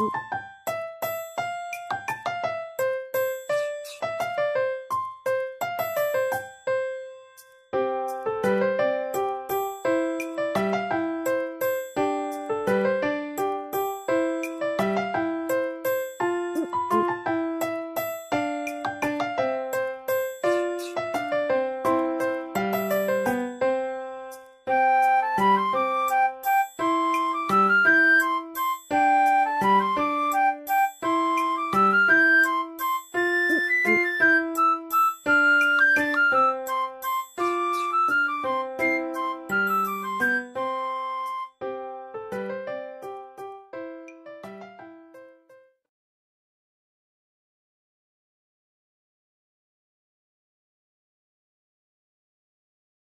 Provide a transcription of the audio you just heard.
Ooh. Mm.